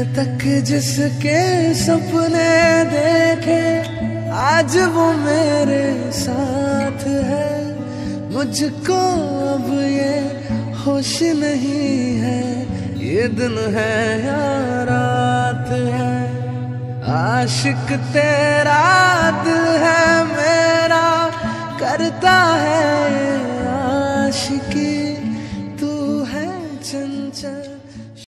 तक जिसके सपने देखे, आज वो मेरे साथ है। मुझको अब ये होश नहीं है। ये दिन है या रात है। आशिक तेरा दिल है मेरा, करता है आशिकी। तू है